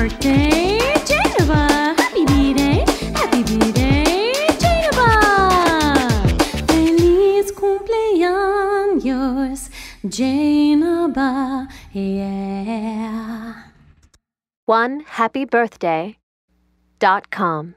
birthday, Jainaba. Happy birthday, happy birthday, Jainaba. Feliz cumpleaños, Jainaba. Yeah. One happy birthday dot com.